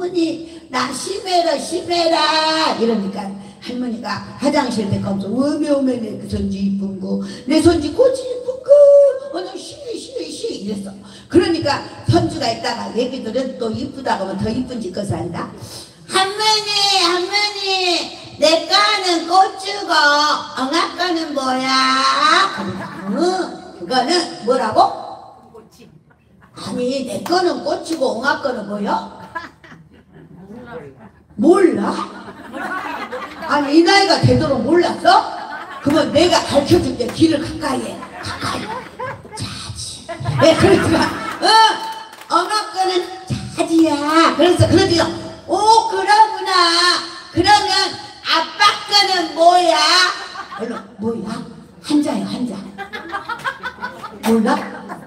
할머니 나 심해라 심해라 이러니까 할머니가 화장실 백감서 어메 어메 내 손지 이쁜 거내 손지 꽃이 이쁜 거쉬쉬쉬 이랬어 그러니까 손주가 있다가 얘기들은 또 이쁘다고 하면 더 이쁜 짓 것을 한다 할머니 할머니 내 거는 꽃주고 엉아 거는 뭐야 그러니까 응 그거는 뭐라고? 아니 내 거는 꽃이고 엉아 거는 뭐요? 몰라? 아니 이 나이가 되도록 몰랐어? 그러면 내가 가르쳐줄게 길을 가까이 해 가까이 자지 예 그러니까 어 엉아 거는 자지야 그래서 그러지요 오 그러구나 그러면 아빠 거는 뭐야? 얼른 뭐야? 한자야 한자 몰라?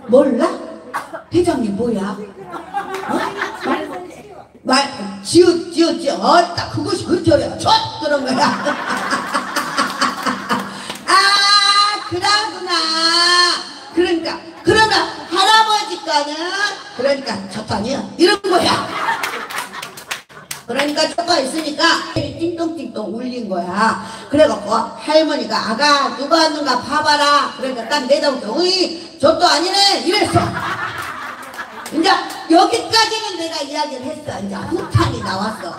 몰라? 회장님 뭐야? 어? 말 지어 지어 어따 그것이 근절이야 저 그런 거야? 아 그러구나. 그러니까 그러면 할아버지 거는 그러니까 저판이야. 이런 거야. 그러니까 조금 있으니까 띵동띵동 울린 거야. 그래갖고 할머니가 아가 누가 왔는가 봐봐라. 그러니까 딱 내다보고 어이 저도 아니네. 이랬어 이제 여기까지는 내가 이야기를 했어. 이제 후탄이 나왔어.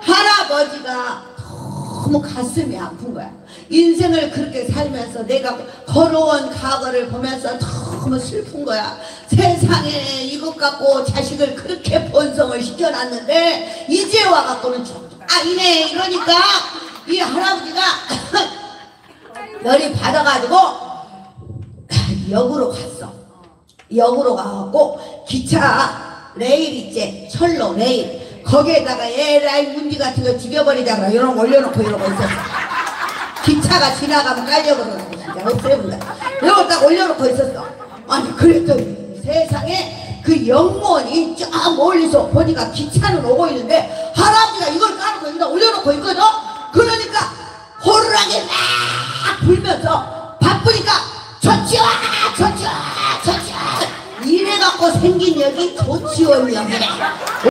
할아버지가 너무 가슴이 아픈 거야. 인생을 그렇게 살면서 내가 걸어온 과거를 보면서 너무 슬픈 거야. 세상에 이것 갖고 자식을 그렇게 번성을 시켜놨는데 이제 와갖고는 아니네 이러니까 이 할아버지가 열이 받아가지고 역으로 갔어. 역으로 가갖고 기차 레일 있지? 철로 레일. 거기에다가 에라이 문디 같은 거 죽여버리자 그래. 이런 거 올려놓고 이러고 있었어. 기차가 지나가면 깔려버리는 거 진짜. 없애본다 이러고 딱 올려놓고 있었어. 아니 그랬더니 세상에 그 역무원이 저 멀리서 보니까 기차는 오고 있는데 할아버지가 이걸 까놓고 여기다 올려놓고 있거든. 그러니까 호루라기 막 불면서 바쁘니까 저치와 저치와 이래갖고 생긴 여기 조치원이야 그래